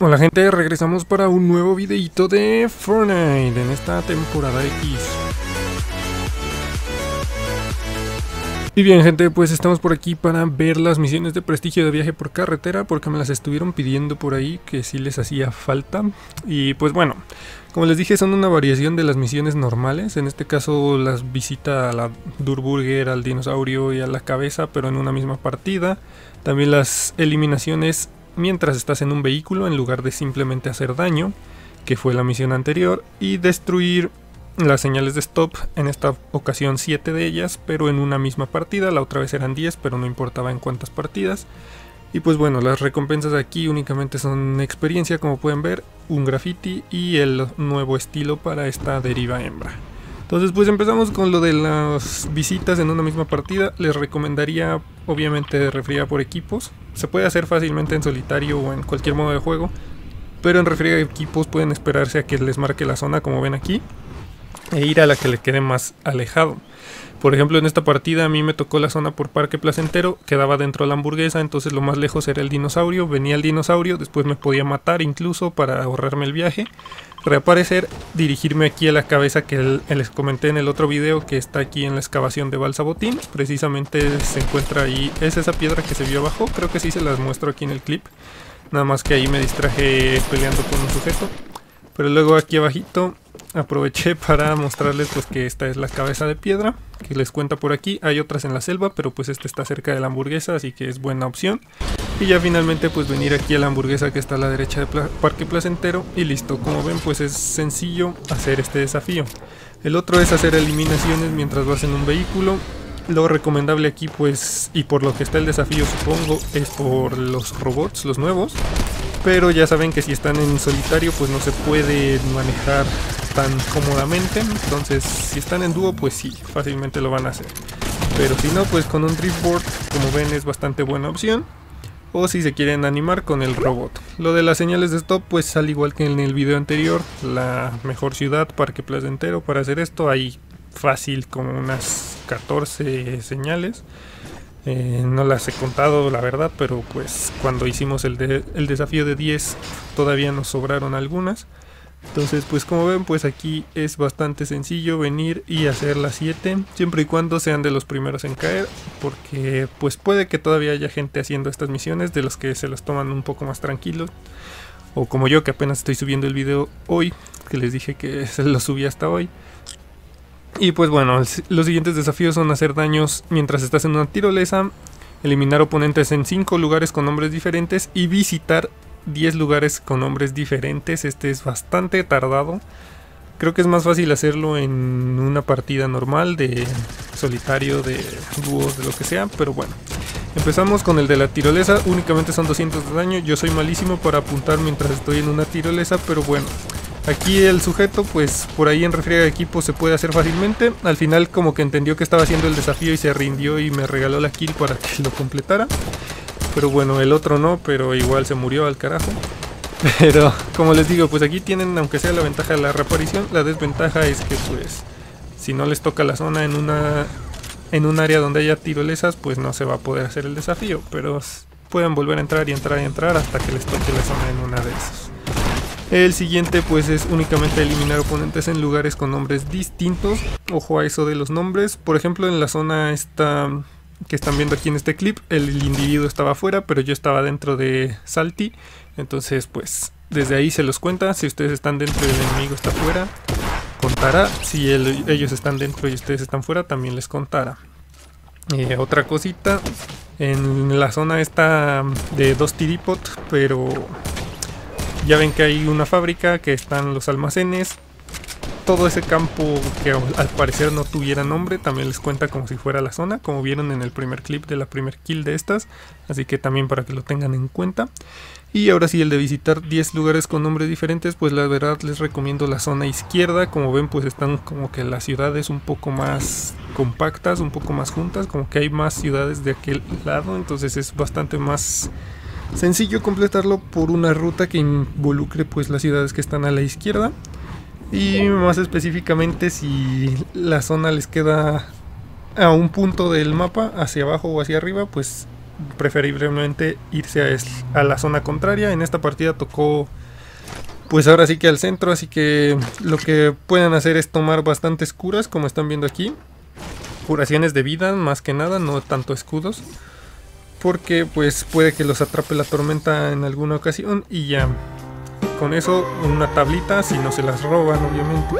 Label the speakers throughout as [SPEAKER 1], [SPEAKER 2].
[SPEAKER 1] Hola gente, regresamos para un nuevo videito de Fortnite en esta temporada X. Y bien gente, pues estamos por aquí para ver las misiones de prestigio de viaje por carretera porque me las estuvieron pidiendo por ahí que sí les hacía falta. Y pues bueno, como les dije son una variación de las misiones normales, en este caso las visita a la Durburger, al dinosaurio y a la cabeza pero en una misma partida. También las eliminaciones mientras estás en un vehículo en lugar de simplemente hacer daño, que fue la misión anterior, y destruir las señales de stop, en esta ocasión 7 de ellas, pero en una misma partida, la otra vez eran 10, pero no importaba en cuántas partidas. Y pues bueno, las recompensas aquí únicamente son experiencia, como pueden ver, un graffiti y el nuevo estilo para esta deriva hembra. Entonces pues empezamos con lo de las visitas en una misma partida. Les recomendaría obviamente refriega por equipos. Se puede hacer fácilmente en solitario o en cualquier modo de juego. Pero en refriega equipos pueden esperarse a que les marque la zona como ven aquí. E ir a la que le quede más alejado. Por ejemplo, en esta partida a mí me tocó la zona por Parque Placentero, quedaba dentro de la hamburguesa, entonces lo más lejos era el dinosaurio, venía el dinosaurio, después me podía matar incluso para ahorrarme el viaje, reaparecer, dirigirme aquí a la cabeza que les comenté en el otro video que está aquí en la excavación de Balsabotín, precisamente se encuentra ahí, es esa piedra que se vio abajo, creo que sí se las muestro aquí en el clip, nada más que ahí me distraje peleando con un sujeto, pero luego aquí abajito aproveché para mostrarles pues que esta es la cabeza de piedra que les cuenta por aquí. Hay otras en la selva, pero pues esta está cerca de la hamburguesa, así que es buena opción. Y ya finalmente pues venir aquí a la hamburguesa que está a la derecha del Parque Placentero y listo. Como ven pues es sencillo hacer este desafío. El otro es hacer eliminaciones mientras vas en un vehículo. Lo recomendable aquí pues y por lo que está el desafío supongo es por los robots, los nuevos. Pero ya saben que si están en solitario pues no se puede manejar tan cómodamente. Entonces si están en dúo pues sí, fácilmente lo van a hacer. Pero si no pues con un driftboard como ven es bastante buena opción. O si se quieren animar con el robot. Lo de las señales de stop pues al igual que en el video anterior. La mejor ciudad, Parque Placentero para hacer esto. Hay fácil como unas 14 señales. Eh, no las he contado, la verdad, pero pues cuando hicimos el, el desafío de 10 todavía nos sobraron algunas. Entonces, pues como ven, pues aquí es bastante sencillo venir y hacer las 7, siempre y cuando sean de los primeros en caer, porque pues puede que todavía haya gente haciendo estas misiones de los que se los toman un poco más tranquilos, o como yo que apenas estoy subiendo el video hoy, que les dije que se lo subí hasta hoy. Y pues bueno, los siguientes desafíos son hacer daños mientras estás en una tirolesa, eliminar oponentes en 5 lugares con nombres diferentes y visitar 10 lugares con nombres diferentes. Este es bastante tardado. Creo que es más fácil hacerlo en una partida normal de solitario, de dúos, de lo que sea, pero bueno. Empezamos con el de la tirolesa, únicamente son 200 de daño. Yo soy malísimo para apuntar mientras estoy en una tirolesa, pero bueno. Aquí el sujeto, pues por ahí en refriega de equipo se puede hacer fácilmente. Al final como que entendió que estaba haciendo el desafío y se rindió y me regaló la kill para que lo completara. Pero bueno, el otro no, pero igual se murió al carajo. Pero como les digo, pues aquí tienen, aunque sea la ventaja de la reaparición, la desventaja es que pues si no les toca la zona en una en un área donde haya tirolesas, pues no se va a poder hacer el desafío. Pero pueden volver a entrar y entrar y entrar hasta que les toque la zona en una de esas. El siguiente pues es únicamente eliminar oponentes en lugares con nombres distintos. Ojo a eso de los nombres. Por ejemplo en la zona esta que están viendo aquí en este clip, el individuo estaba afuera, pero yo estaba dentro de Salty. Entonces pues desde ahí se los cuenta. Si ustedes están dentro y el enemigo está afuera, contará. Si ellos están dentro y ustedes están fuera, también les contará. Eh, otra cosita, en la zona esta de dos tiripot, pero ya ven que hay una fábrica, que están los almacenes. Todo ese campo que al parecer no tuviera nombre también les cuenta como si fuera la zona, como vieron en el primer clip de la primer kill de estas. Así que también para que lo tengan en cuenta. Y ahora sí, el de visitar 10 lugares con nombres diferentes, pues la verdad les recomiendo la zona izquierda. Como ven, pues están como que las ciudades un poco más compactas, un poco más juntas, como que hay más ciudades de aquel lado, entonces es bastante más Sencillo completarlo por una ruta que involucre pues las ciudades que están a la izquierda. Y más específicamente si la zona les queda a un punto del mapa, hacia abajo o hacia arriba, pues preferiblemente irse a, la zona contraria. En esta partida tocó pues ahora sí que al centro, así que lo que pueden hacer es tomar bastantes curas, como están viendo aquí. Curaciones de vida, más que nada, no tanto escudos. Porque pues puede que los atrape la tormenta en alguna ocasión y ya. Con eso, una tablita, si no se las roban, obviamente.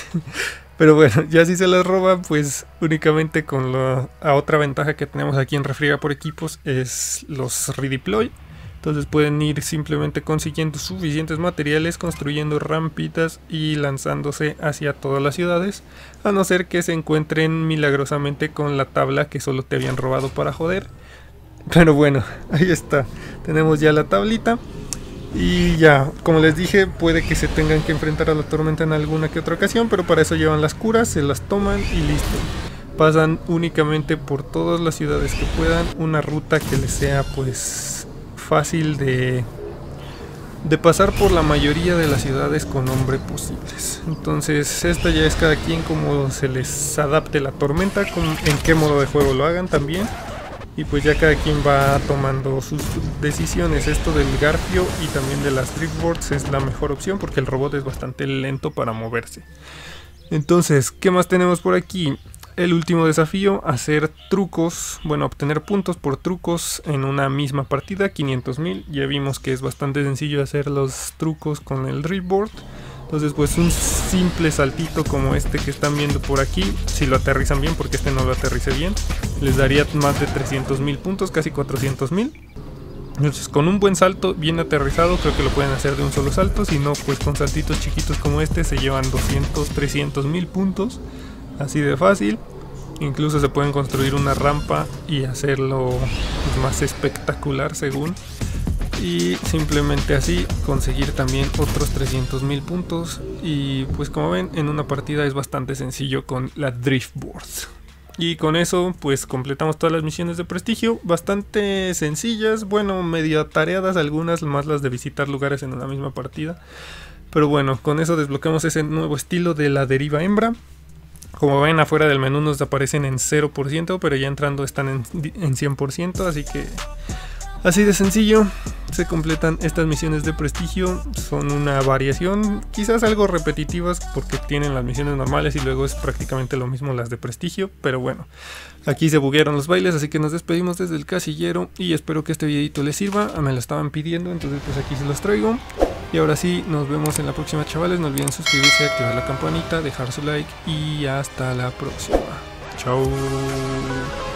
[SPEAKER 1] Pero bueno, ya si se las roban, pues únicamente con la otra ventaja que tenemos aquí en Refriega por equipos es los redeploy entonces pueden ir simplemente consiguiendo suficientes materiales, construyendo rampitas y lanzándose hacia todas las ciudades, a no ser que se encuentren milagrosamente con la tabla que solo te habían robado para joder. Pero bueno, ahí está. Tenemos ya la tablita. Y ya, como les dije, puede que se tengan que enfrentar a la tormenta en alguna que otra ocasión, pero para eso llevan las curas, se las toman y listo. Pasan únicamente por todas las ciudades que puedan, una ruta que les sea pues fácil de, de pasar por la mayoría de las ciudades con nombre posibles. Entonces, esta ya es cada quien como se les adapte la tormenta, en qué modo de juego lo hagan también. Y pues ya cada quien va tomando sus decisiones. Esto del Garfio y también de las Driftboards es la mejor opción porque el robot es bastante lento para moverse. Entonces, ¿qué más tenemos por aquí? el último desafío, hacer trucos, bueno, obtener puntos por trucos en una misma partida, 500.000. Ya vimos que es bastante sencillo hacer los trucos con el dripboard. Entonces, pues un simple saltito como este que están viendo por aquí, si lo aterrizan bien, porque este no lo aterrice bien, les daría más de 300.000 puntos, casi 400.000. Entonces, con un buen salto bien aterrizado, creo que lo pueden hacer de un solo salto. Si no, pues con saltitos chiquitos como este, se llevan 200, 300 mil puntos. Así de fácil. Incluso se pueden construir una rampa y hacerlo pues, más espectacular según. Y simplemente así conseguir también otros 300 mil puntos. Y pues como ven en una partida es bastante sencillo con la Driftboard. Y con eso pues completamos todas las misiones de prestigio. Bastante sencillas, bueno, medio tareadas algunas, más las de visitar lugares en una misma partida. Pero bueno, con eso desbloqueamos ese nuevo estilo de la deriva hembra. Como ven afuera del menú nos aparecen en 0%, pero ya entrando están en, en 100%, así que así de sencillo se completan estas misiones de prestigio. Son una variación, quizás algo repetitivas porque tienen las misiones normales y luego es prácticamente lo mismo las de prestigio, pero bueno, aquí se buguearon los bailes, así que nos despedimos desde el casillero y espero que este videito les sirva. Me lo estaban pidiendo, entonces pues aquí se los traigo. Y ahora sí, nos vemos en la próxima chavales. No olviden suscribirse, activar la campanita, dejar su like y hasta la próxima. Chao.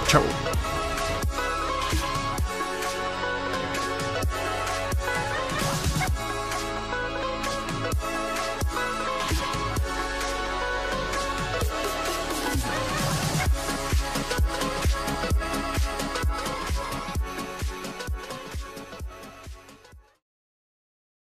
[SPEAKER 1] Chao.